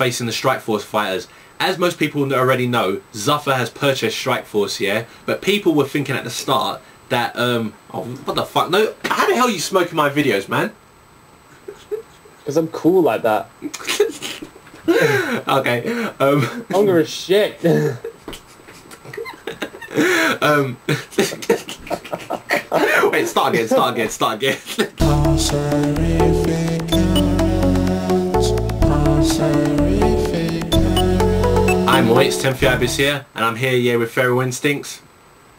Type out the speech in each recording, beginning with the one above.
facing the Strikeforce fighters. As most people already know, Zuffa has purchased Strikeforce, yeah? But people were thinking at the start that, um, oh, what the fuck? No, how the hell are you smoking my videos, man? Because I'm cool like that. okay, um, Hunger as shit. um, wait, start again, start again, start again. I'm Waits, 10th here, and I'm here, yeah, with Feral Instincts.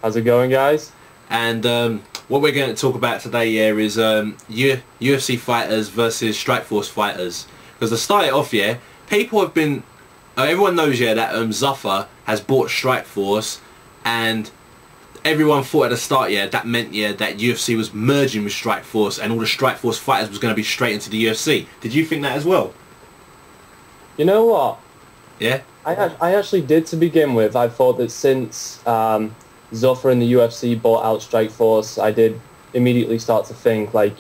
How's it going, guys? And um, what we're going to talk about today, yeah, is um, U UFC fighters versus Strikeforce fighters. Because to start it off, yeah, people have been, uh, everyone knows, yeah, that um, Zuffa has bought Strikeforce, and everyone thought at the start, yeah, that meant, yeah, that UFC was merging with Strikeforce, and all the Strikeforce fighters was going to be straight into the UFC. Did you think that as well? You know what? Yeah. I, I actually did to begin with. I thought that since um, Zuffa and the UFC bought out Strikeforce, I did immediately start to think like,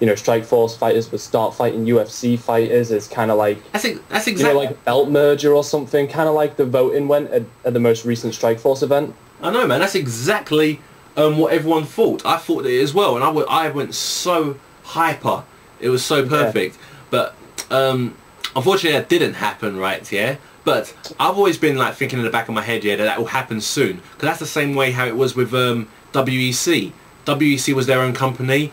you know, Strikeforce fighters would start fighting UFC fighters. It's kind of like, That's, ex- that's exactly you know, like belt merger or something. Kind of like the voting went at, at the most recent Strikeforce event. I know, man. That's exactly um, what everyone thought. I thought it as well, and I went, I went so hyper. It was so perfect. But um, unfortunately, that didn't happen, right? Yeah. But I've always been like thinking in the back of my head, yeah, that that will happen soon. Because that's the same way how it was with um, WEC. WEC was their own company.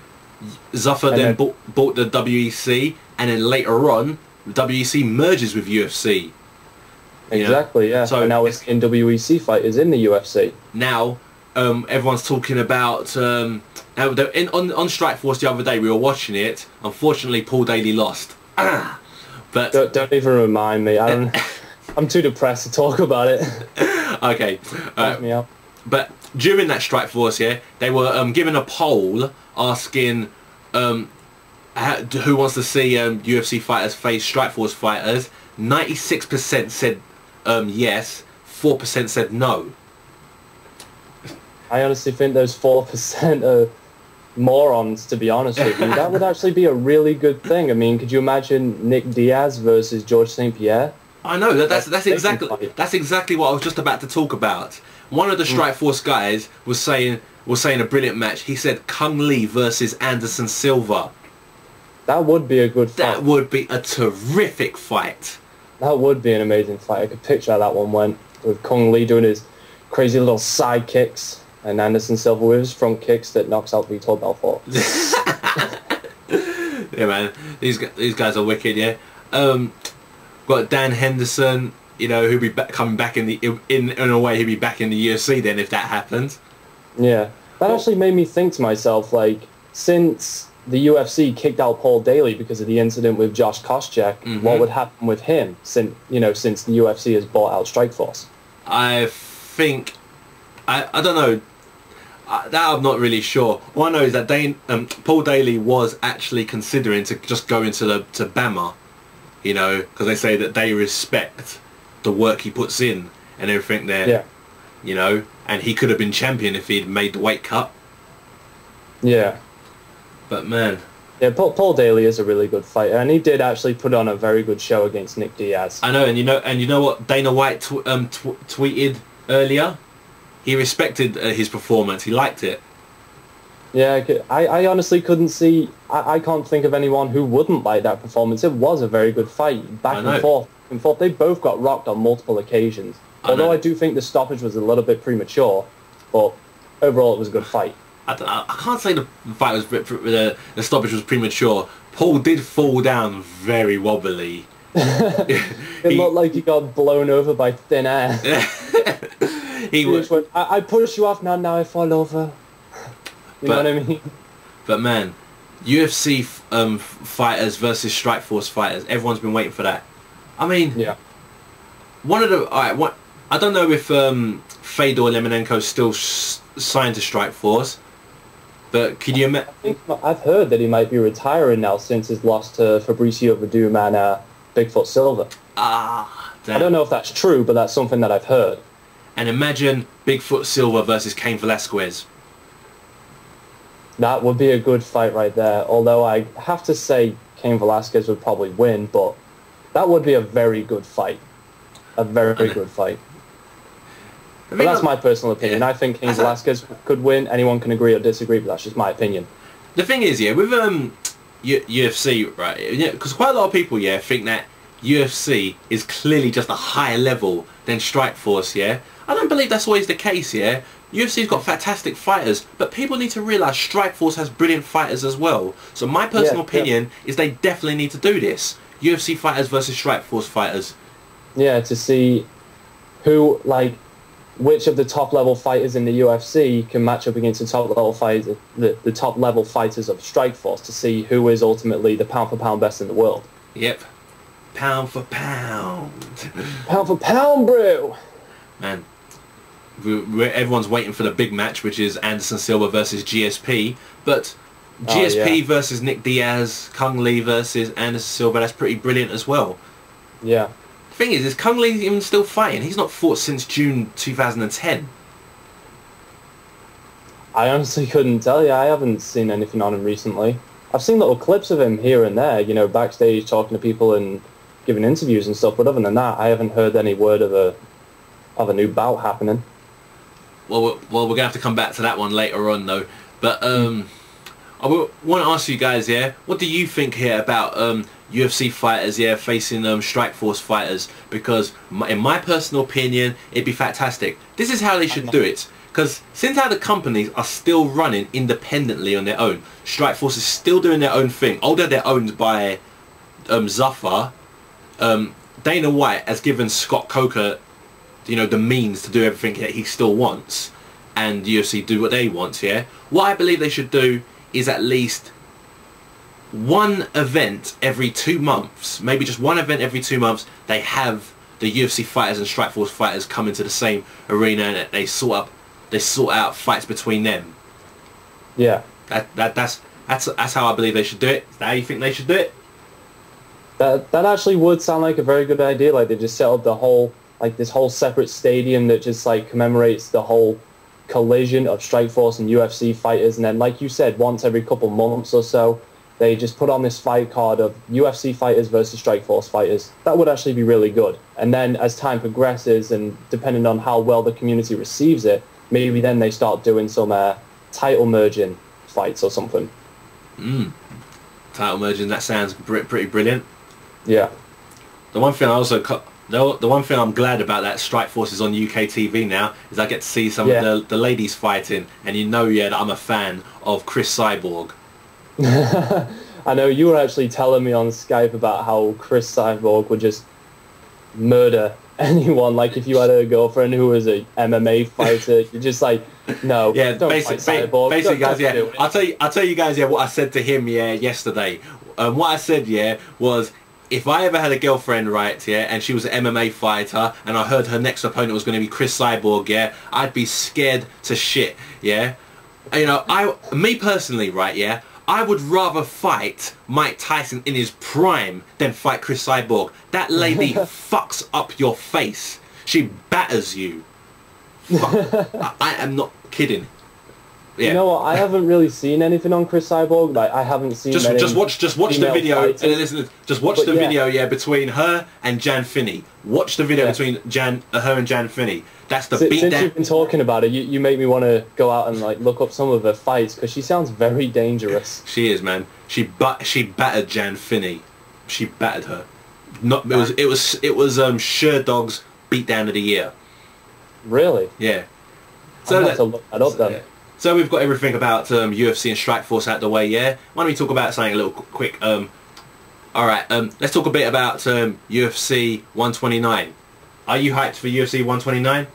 Zuffa then then- bought, bought the WEC, and then later on, WEC merges with UFC. Exactly, yeah. So and now it's in WEC fighters in the UFC. now um, everyone's talking about um, now in, on on Strikeforce the other day. We were watching it. Unfortunately, Paul Daley lost. But Don't, don't even remind me. I don't, I'm too depressed to talk about it. okay, uh, me up. but during that Strikeforce, yeah, they were um, given a poll asking um, how, who wants to see um, UFC fighters face Strikeforce fighters. Ninety six percent said um, yes. Four percent said no. I honestly think those four percent are morons. To be honest with you, that would actually be a really good thing. I mean, could you imagine Nick Diaz versus George St Pierre? I know that, that's that's exactly that's exactly what I was just about to talk about. One of the Strikeforce guys was saying was saying a brilliant match. He said Cung Le versus Anderson Silva. That would be a good fight. That would be a terrific fight. That would be an amazing fight. I could picture how that one went with Cung Le doing his crazy little side kicks and Anderson Silva with his front kicks that knocks out Vitor Belfort. Yeah, man. These these guys are wicked. Yeah. Um, got Dan Henderson. You know, who'll be back, coming back in the in in a way he'll be back in the UFC then if that happens. Yeah, that actually made me think to myself, like, since the UFC kicked out Paul Daley because of the incident with Josh Koscheck, Mhm. what would happen with him since you know since the UFC has bought out Strikeforce? I think I I don't know. I, that I'm not really sure. All I know is that Dane, um, Paul Daley was actually considering to just go into the to BAMMA, you know, because they say that they respect the work he puts in and everything there, Yeah, you know, and he could have been champion if he'd made the weight cut. yeah, But man, yeah. Paul, Paul Daley is a really good fighter, and he did actually put on a very good show against Nick Diaz. I know, and you know, and you know what Dana White tw- um, tw- tweeted earlier. He respected uh, his performance. He liked it. Yeah, I I, honestly couldn't see. I, I can't think of anyone who wouldn't like that performance. It was a very good fight, back and forth, back and forth. They both got rocked on multiple occasions. I Although know. I do think the stoppage was a little bit premature, but overall it was a good fight. I, I I can't say the fight was the, the stoppage was premature. Paul did fall down very wobbly. It he, looked like he got blown over by thin air. he He was, went, I, I push you off now, now I fall over. You know But- what I mean? but man, UFC f- um, fighters versus Strikeforce fighters. Everyone's been waiting for that. I mean, Yeah. one of the all right, what I don't know if um, Fedor Emelianenko's still s- signed to Strikeforce, but can you imagine? I think I've heard that he might be retiring now since his loss to Fabricio Werdum and uh, Bigfoot Silva. Ah, I don't know if that's true, but that's something that I've heard. And imagine Bigfoot Silva versus Cain Velasquez. That would be a good fight right there. Although I have to say Cain Velasquez would probably win, but that would be a very good fight. A very, very good fight. I But that's my personal opinion. yeah. I think a- Velasquez could win. Anyone can agree or disagree, but that's just my opinion. the thing is, yeah, with um U- UFC, right? Yeah, because quite a lot of people, yeah, think that UFC is clearly just a higher level than Strikeforce, yeah. I don't believe that's always the case, yeah. UFC's got fantastic fighters, but people need to realise Strikeforce has brilliant fighters as well. So my personal Yeah, yeah. opinion is they definitely need to do this. UFC fighters versus Strikeforce fighters. Yeah, to see who, like, which of the top level fighters in the UFC can match up against the top level fighters, the, the top level fighters of Strikeforce to see who is ultimately the pound for pound best in the world. Yep. Pound for pound. Pound for pound, bro. Man, we we everyone's waiting for the big match, which is Anderson Silva versus GSP. But Oh, GSP yeah. versus Nick Diaz, Cung Le versus Anderson Silva, that's pretty brilliant as well. Yeah. The Thing is, is Cung Le even still fighting? He's not fought since June 2010. I honestly couldn't tell you. I haven't seen anything on him recently. I've seen little clips of him here and there, you know, backstage talking to people and giving interviews and stuff. But other than that, I haven't heard any word of a of a new bout happening. Well, we- well, we're gonna have to come back to that one later on, though. But um, I want to ask you guys, yeah, what do you think here about um, UFC fighters, yeah, facing um, Strikeforce fighters? Because my, in my personal opinion, it'd be fantastic. This is how they should do it. Because since how the companies are still running independently on their own, Strikeforce is still doing their own thing. Although they're owned by um, Zuffa, um, Dana White has given Scott Coker you know, the means to do everything that he still wants, and UFC do what they want, yeah? What I believe they should do is at least one event every two months, maybe just one event every two months, they have the UFC fighters and Strikeforce fighters come into the same arena and they sort up, they sort out fights between them. Yeah. That, that that's that's that's how I believe they should do it. Is that how you think they should do it? That that actually would sound like a very good idea. Like they just set up the whole like this whole separate stadium that just like commemorates the whole collision of Strikeforce and UFC fighters, and then like you said, once every couple months or so, they just put on this fight card of UFC fighters versus Strikeforce fighters. That would actually be really good. And then as time progresses, and depending on how well the community receives it, maybe then they start doing some uh, title merging fights or something. Title merging. That sounds pretty brilliant. Yeah. The one thing I also cu- the, the one thing I'm glad about that Strikeforce is on UK TV now is I get to see some Yeah. of the, the ladies fighting, and you know, yeah, that I'm a fan of Cris Cyborg. I know you were actually telling me on Skype about how Cris Cyborg would just murder anyone. Like if you had a girlfriend who was a MMA fighter, you're just like, no, Yeah, don't basic, fight Cyborg. basically, Don't- guys. Yeah. I'll tell you. I'll tell you guys. Yeah, what I said to him. Yeah, yesterday. Um, what I said. Yeah, was if I ever had a girlfriend, right? Yeah, and she was an MMA fighter, and I heard her next opponent was going to be Cris Cyborg. Yeah, I'd be scared to shit. Yeah, you know, I, me personally, right? Yeah. I would rather fight Mike Tyson in his prime than fight Cris Cyborg. That lady fucks up your face. She batters you. Fuck. I, I am not kidding. Yeah. You know what? I haven't really seen anything on Cris Cyborg. Like I haven't seen. just just watch just watch the video fighters. and listen. Just watch But the yeah. video, yeah, between her and Jan Finney. Watch the video Yeah. between Jan, uh, her and Jan Finney. That's the Si- beat Since down. you've been talking about it, you, you make me want to go out and like look up some of her fights because she sounds very dangerous. She is man. She but she battered Jan Finney. She battered her. Not it was it was it was um Sherdog's beat down of the year. Really? Yeah. So I'm that- to look that up then. Yeah. So we've got everything about um, UFC and Strikeforce out the way, yeah? Why don't we talk about something a little qu- quick? Um, all right, um, let's talk a bit about um, UFC 129. Are you hyped for UFC 129?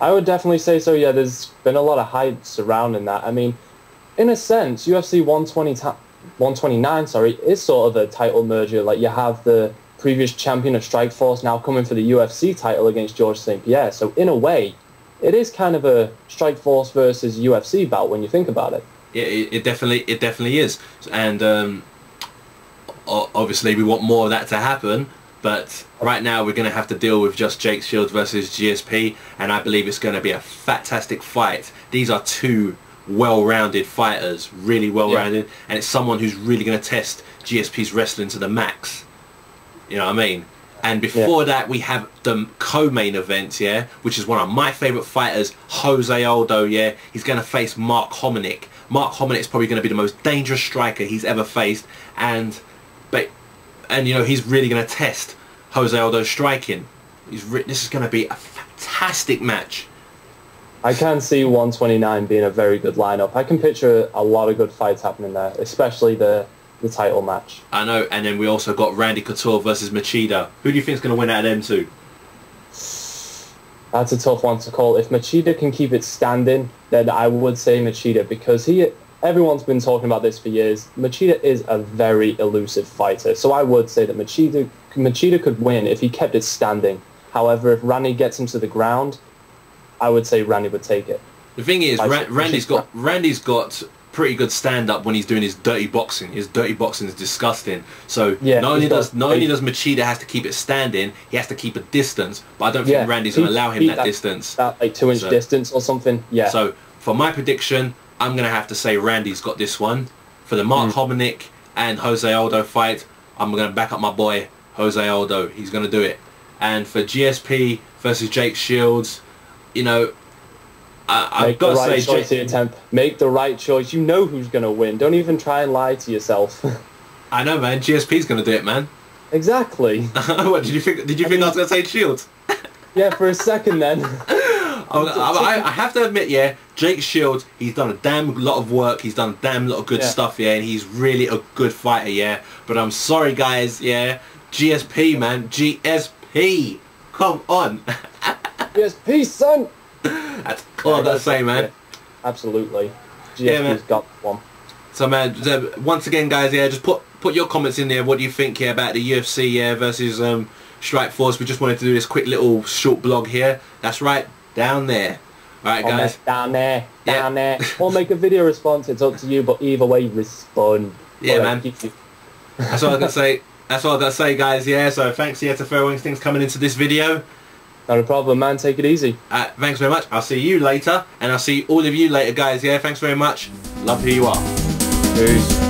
I would definitely say so. Yeah, there's been a lot of hype surrounding that. I mean, in a sense, UFC 120 129, sorry, is sort of a title merger. Like you have the previous champion of Strikeforce now coming for the UFC title against George St. Pierre. So in a way, it is kind of a Strikeforce versus UFC bout when you think about it. Yeah, it, it definitely it definitely is, and um, obviously we want more of that to happen. But right now we're going to have to deal with just Jake Shields versus GSP, and I believe it's going to be a fantastic fight. These are two well-rounded fighters, really well-rounded, and it's someone who's really going to test GSP's wrestling to the max. You know what I mean? And before that, we have the co-main event, yeah, which is one of my favourite fighters, Jose Aldo, yeah. He's going to face Mark Hominick. Mark Hominick is probably going to be the most dangerous striker he's ever faced, and, but, and you know, he's really going to test Jose Aldo's striking. This is going to be a fantastic match. I can see 129 being a very good lineup. I can picture a lot of good fights happening there, especially the the title match. I know, and then we also got Randy Couture versus Machida. Who do you think is going to win out of them two? That's a tough one to call. If Machida can keep it standing, then I would say Machida because he. Everyone's been talking about this for years. Machida is a very elusive fighter, so I would say that Machida Machida could win if he kept it standing. However, if Randy gets him to the ground, I would say Randy would take it. The thing is, Ra- Randy's got Randy's got pretty good stand up when he's doing his dirty boxing. His dirty boxing is disgusting. So Yeah, not only does not only does Machida has to keep it standing, he has to keep a distance. But I don't think Yeah, Randy's going to allow him keep that, distance. That like two inch So- distance or something. Yeah. So for my prediction, I'm going to have to say Randy's got this one. For the Mark Mm. Hominick and Jose Aldo fight, I'm going to back up my boy Jose Aldo. He's going to do it. And for GSP versus Jake Shields, you know, I, I've Make the got to right say choice Temp. Make the right choice. You know who's going to win. Don't even try and lie to yourself. I know, man. GSP's going to do it, man. exactly. what did you think? Did you think I was going to say Shields? Yeah, for a second then. I, I, I have to admit, yeah, Jake Shields, he's done a damn lot of work. He's done a damn lot of good Yeah. stuff, yeah, and he's really a good fighter, yeah. But I'm sorry, guys, yeah, GSP, man, GSP, come on. peace, son. That's all gotta say, man. Absolutely. GSP's Yeah, man. got one. So, man, so once again, guys, yeah, just put put your comments in there. What do you think yeah, about the UFC yeah, versus um, Strikeforce? We just wanted to do this quick little short blog here. That's right, down there. All right, On guys. down there, Yeah. down there. Or make a video response. It's up to you, but either way, respond. Yeah, Or, man. That's all I gotta say. That's all I gotta say, guys. Yeah. So thanks, yeah, to Fair Things coming into this video. Not a problem, man. Take it easy. Uh, thanks very much. I'll see you later, and I'll see all of you later, guys. Yeah. Thanks very much. Love who you are. Peace.